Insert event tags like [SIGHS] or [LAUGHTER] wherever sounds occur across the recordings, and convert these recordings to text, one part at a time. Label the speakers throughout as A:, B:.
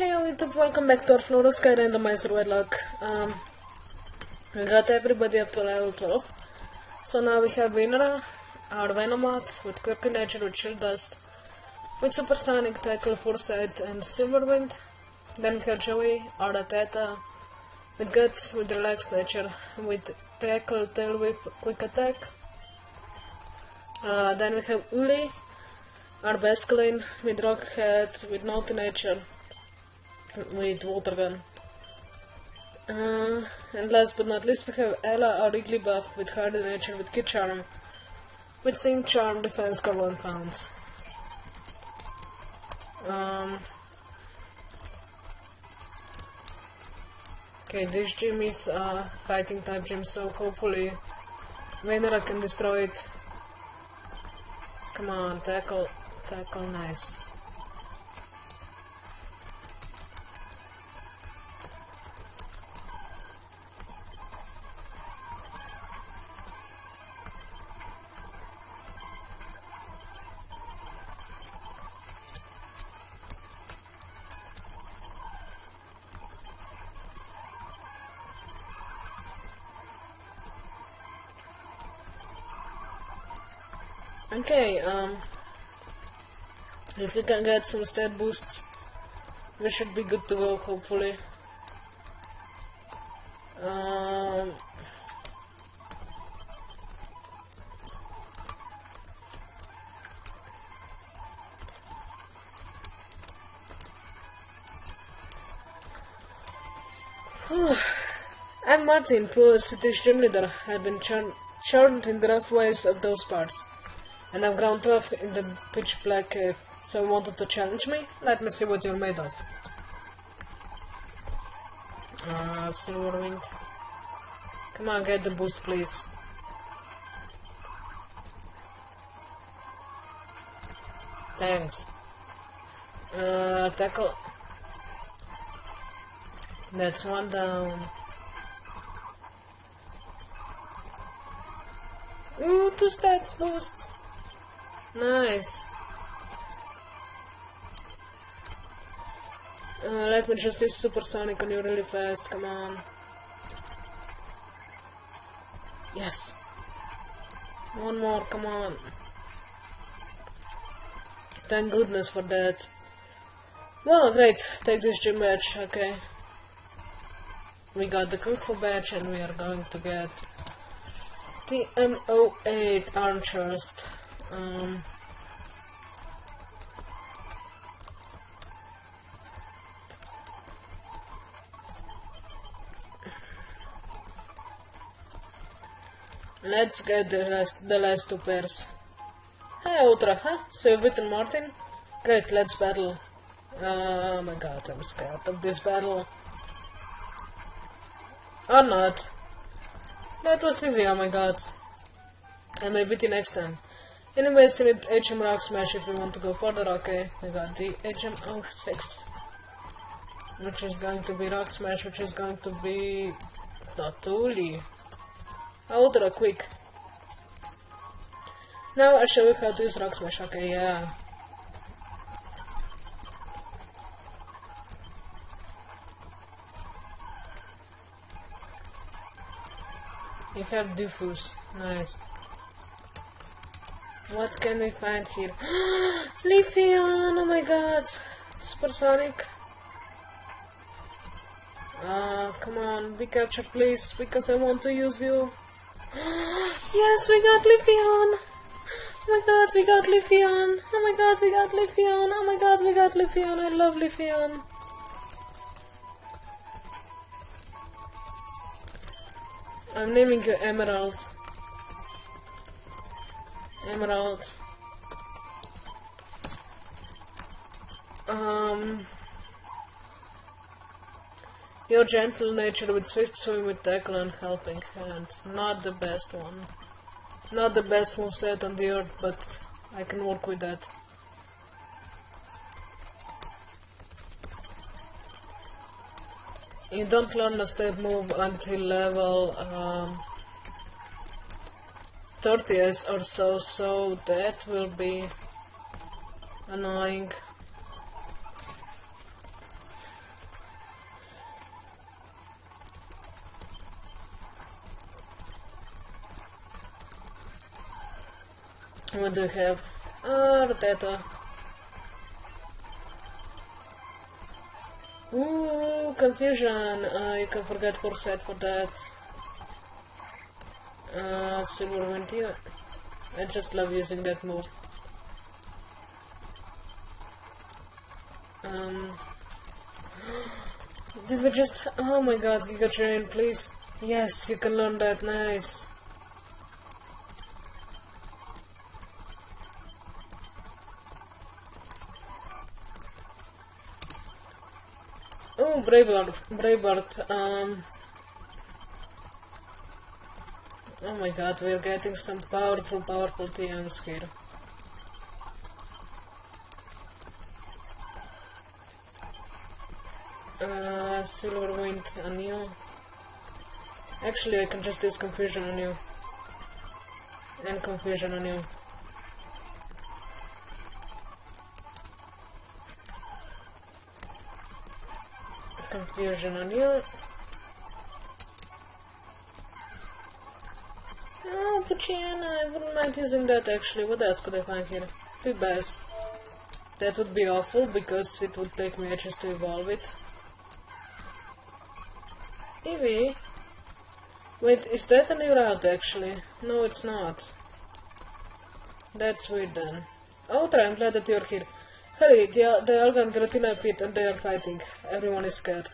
A: Hey YouTube, welcome back to our Flora Sky Randomizer Wedlocke. Um, we got everybody up to level 12. So now we have Winera, our Venomoth, with Quirky Nature, with Shield Dust, with Supersonic, Tackle, Foresight, and Silverwind. Then we have Joey, our Teta, with Guts, with Relaxed Nature, with Tackle, Tail Whip, Quick Attack. Uh, then we have Uli, our Basculin, with Rock Head, with Naughty Nature, with water gun. Uh, and last but not least, we have Ella, a our Igglybuff with Hardy Nature, with Cute Charm, with Sync Charm, Defense Curl 1 pound. Um, okay, this gym is a fighting type gym, so hopefully Venera can destroy it. Come on, tackle, tackle, nice. Okay, um, if we can get some stat boosts, we should be good to go, hopefully. Um, [SIGHS] I'm Martin, poor gym leader. I've been churned in the rough ways of those parts and I've ground tough in the pitch black cave. So you wanted to challenge me? Let me see what you're made of. Uh, Silverwind. Come on, get the boost, please. Thanks. Uh, tackle. That's one down. Ooh, two stats boosts. Nice. Uh, let me just use supersonic on you really fast, come on. Yes. One more, come on. Thank goodness for that. Well, great. Take this gym badge, okay. We got the Kung Fu badge and we are going to get TMO8 archers. Um, let's get the last, the last two pairs. Hey Ultra, huh? Sylvit and Martin? Great, let's battle. Oh my god, I'm scared of this battle. Or not. That was easy, oh my god. I may beat you next time. Anyways, need HM Rock Smash if you want to go further, okay? We got the HM06. Which is going to be Rock Smash, which is going to be... Tatuli. Ultra, quick. Now I'll show you how to use Rock Smash, okay, yeah. You have Diffuse, nice. What can we find here? [GASPS] Leafeon! Oh my god! Supersonic! Ah, come on, Pikachu, please, because I want to use you. [GASPS] yes, we got Leafeon! Oh my god, we got Leafeon! Oh my god, we got Leafeon! Oh my god, we got Leafeon! I love Leafeon! I'm naming you Emerald. Emerald. Um, your gentle nature with swift swim with tackle and helping hand. Not the best one. Not the best moveset on the earth, but I can work with that. You don't learn a step move until level um, 30 years or so, so that will be annoying. What do we have? Ah, uh, Arteta. Ooh, confusion. I can forget for set for that. Uh, Silver Ventia. I just love using that move. Um, [GASPS] this was just, oh my god, Giga Drain, please. Yes, you can learn that, nice. Oh, Braveheart, Braveheart, um... Oh my god, we're getting some powerful, powerful TMs here. Uh, Silver Wind on you. Actually, I can just use Confusion on you. And Confusion on you. Confusion on you. Poochyena, I wouldn't mind using that actually. What else could I find here? Feebas. That would be awful because it would take me ages to evolve it. Eevee? Wait, is that a new route actually? No, it's not. That's weird then. Outra, I'm glad that you're here. Hurry, the, the Algan Giratina pit and they are fighting. Everyone is scared.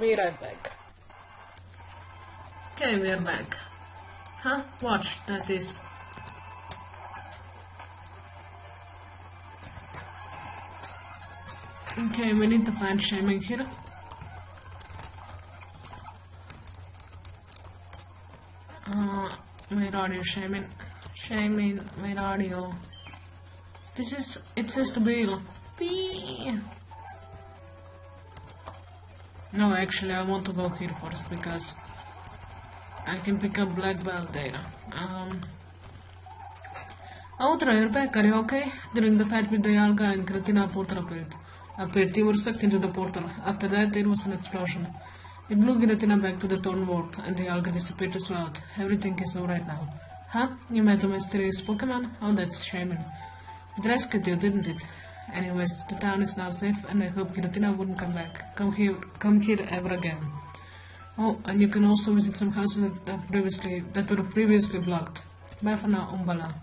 A: Be right back. Okay, we're back. Huh? Watch, that is. Okay, we need to find Shaymin here. Uh, where are you, Shaymin? Shaymin, where are you? This is, it says to Bill. Bee. No, actually, I want to go here first because I can pick up black belt there. Um, you're back, okay? During the fight with the Yalga and Giratina portal appeared. Appeared, you were stuck into the portal. After that, there was an explosion. It blew Giratina back to the Thorn World, and the Alga disappeared as well. Everything is alright now. Huh? You met a mysterious Pokemon? Oh, that's Shaymin. It rescued you, didn't it? Anyways, the town is now safe, and I hope Giratina wouldn't come back. Come here, come here ever again. Oh, and you can also visit some houses that, that previously that were previously blocked. Bye for now, Umbala.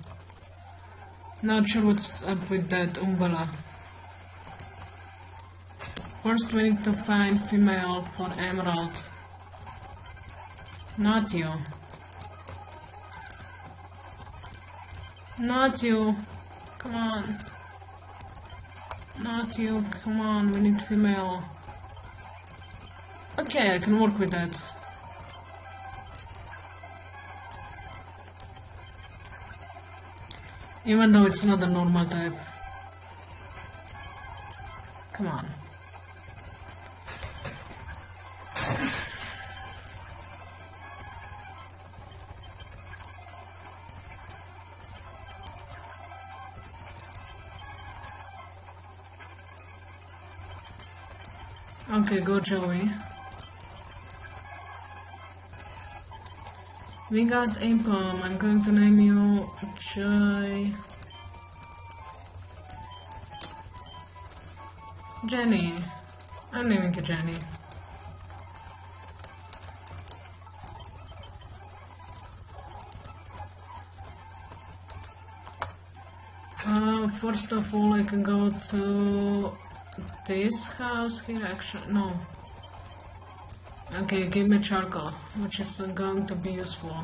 A: Not sure what's up with that Umbala. First we need to find female for Emerald. Not you. Not you. Come on. Not you. Come on, we need female. Okay, I can work with that. Even though it's not a normal type. Come on. Okay, go Joey. We got Aipom. I'm going to name you Joy. Jenny. I'm naming you Jenny. Uh, first of all, I can go to this house here. Actually, no. Okay, give me charcoal, which is going to be useful.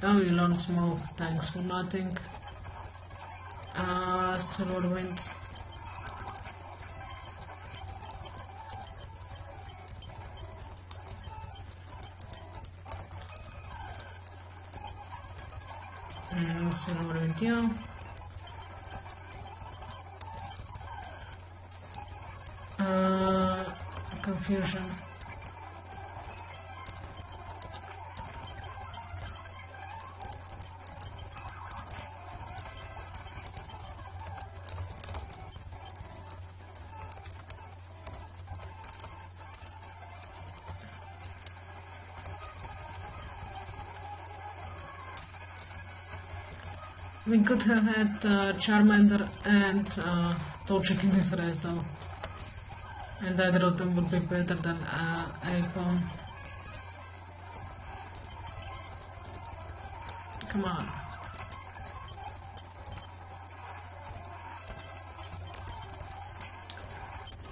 A: Oh, you learned smoke. Thanks for nothing. Uh, silver wind. Mm, silver wind, yeah. confusion. We could have had uh, Charmander and uh, Torchic in this race though. And either of them would be better than uh, Aipom. Come on.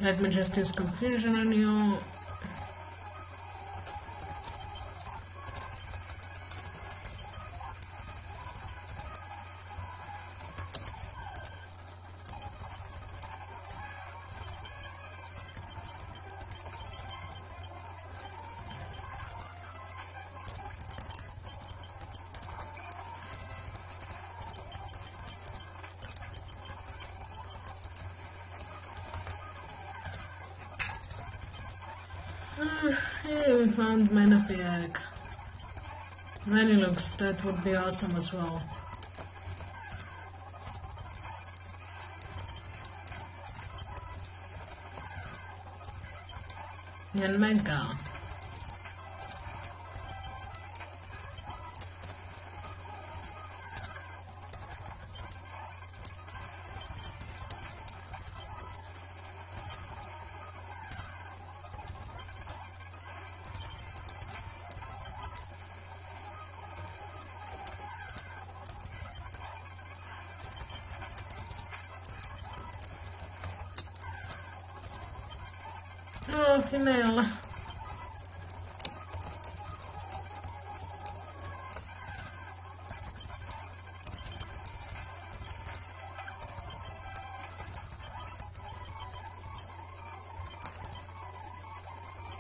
A: Let me just use confusion on you. Ah, we found Manaphy Many looks, that would be awesome as well. And Mega. Oh, female.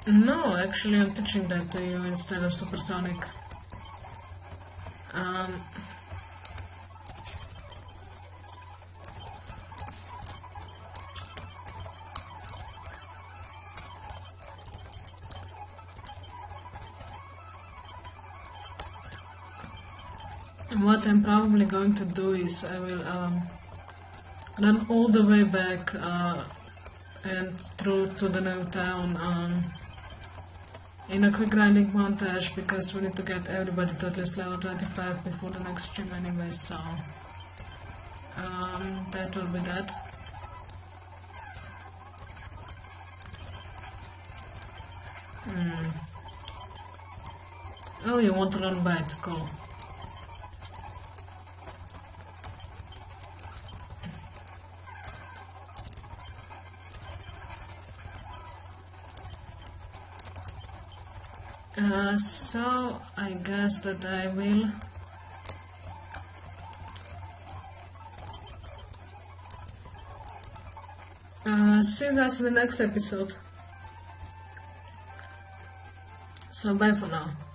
A: No, actually I'm touching that to you instead of supersonic. Um, what I'm probably going to do is I will um, run all the way back uh, and through to the new town um, in a quick grinding montage because we need to get everybody to at least level 25 before the next stream anyway so um, that will be that. Hmm. Oh, you want to run back? Cool. Uh, so I guess that I will uh, see you guys in the next episode. So bye for now.